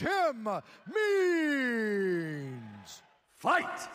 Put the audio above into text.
Tim means. Fight!